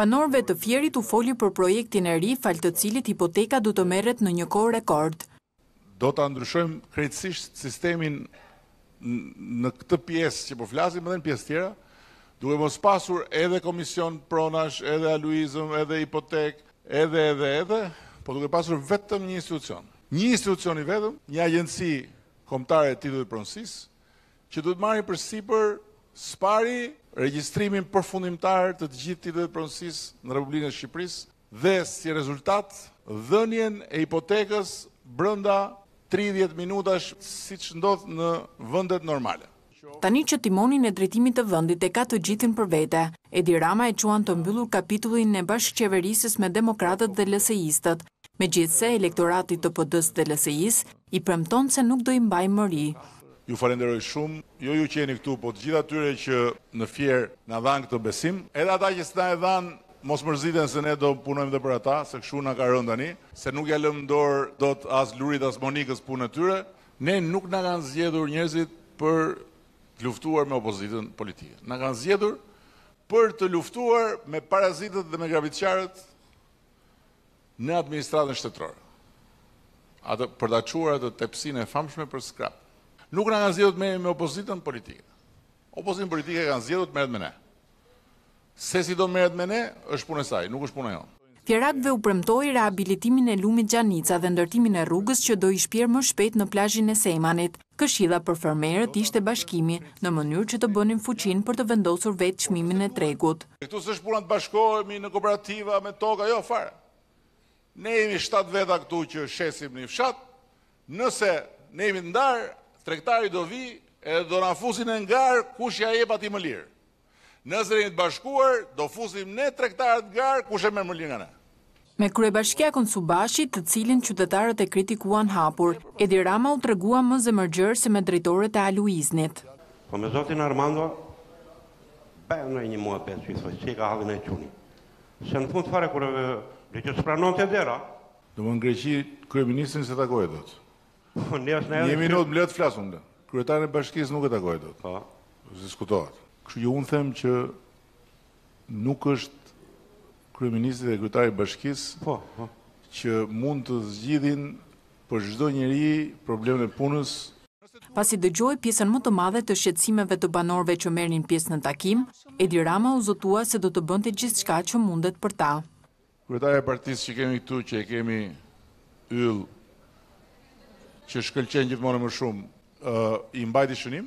Banorëve të Fierit u foli për projektin e ri, falë të cilit hipoteka do të merret në një kohë rekord. Do ta ndryshojmë krejtësisht sistemin në këtë pjesë që po flasim edhe në pjesë tjera, duke mos pasur edhe komision pronash, edhe ALUIZN, edhe hipotekë, edhe, edhe, edhe, por duke pasur vetëm një institucion. Një institucion i vetëm, një agjenci kombëtare e titujve të pronësisë, që do të marrë përsipër së pari regjistrimin përfundimtar të të gjithë titujve të pronësisë në Republikën e Shqipërisë dhe si rezultat dhënien e hipotekës brenda tridhjetë minutash, siç ndodh në vendet normale. Tani që timonin e drejtimit të vendit e ka të gjithin për vete, Edi Rama e quan të mbyllur kapitullin e bashkëqeverisjes me demokratët dhe LSI-istët, megjithëse elektoratit të PD-së dhe LSI-së i premton se nuk do i mbajë mëri. Ju falenderoj shumë, jo ju që jeni këtu, po të gjithë atyre që në Fier na dhanë këtë besim. Edhe ata që s'na e dhanë, mos mërziten se ne do punojmë dhe për ata, se kështu na ka rënë tani, se nuk ia lëmë në dorë dot as Lulit as Monikës punën e tyre. Ne nuk na kanë zgjedhur njerëzit për të luftuar me opozitën politike. Na kanë zgjedhur për të luftuar me parazitët dhe me grabitqarët Në administratën shtetërore. Atë, për ta çuar atë tepsinë e famshme për skrap. Nuk na kanë zgjedhur të merremi me opozitën politike. Opozitën politike kanë zgjedhur të merret me ne. Se si do merret me ne, është punë e saj, nuk është puna jonë. Fierakëve u premtoi rehabilitimin e lumit Gjanica dhe ndërtimin e rrugës që do i shpjerë më shpejt në plazhin e Semanit. Këshilla për fermerët ishte bashkimi, në mënyrë që të bënin fuqinë për të vendosur vetë çmimin e tregut. Këtu s'është puna të bashkohemi në kooperativa me toka, jo fare. Ne jemi shtatë veta këtu që shesim në një fshat, nëse ne jemi të ndarë, tregtari do vijë edhe do na fusi në garë kush ia jep atij më lirë. Nëse jemi të bashkuar, do fusim ne tregtarët në garë, kush e merr më lirë nga ne. Me kryebashkiakun Subashi, të cilin qytetarët e kritikuan hapur, Edi Rama u tregua më zemërgjerë se me drejtorët e ALUIZNI-t. Po me zotin Armando, bëje ndonjë muhabet, si i thonë, si e ka hallin ai çuni. Se në fund fare kur s'të pranonte dera. Domethënë në Greqi kryeministrin s'e takoj dot. Një minutë më lër të flas unë. Kryetarin e bashkisë nuk e takoj dot. Po. Diskutohet. Kështu që unë them që nuk është kryeministri dhe kryetari i bashkisë po, po. që mund të zgjidhin për çdo njeri problemin e punës Pasi dëgjoi pjesën më të madhe të shqetësimeve të banorëve që merrnin pjesë në takim, Edi Rama u zotua se do të bënte gjithçka që mundet për ta. Kryetarja e partisë që kemi këtu, që e kemi yll, që shkëlqen gjithmonë më shumë, i mbajti shënim?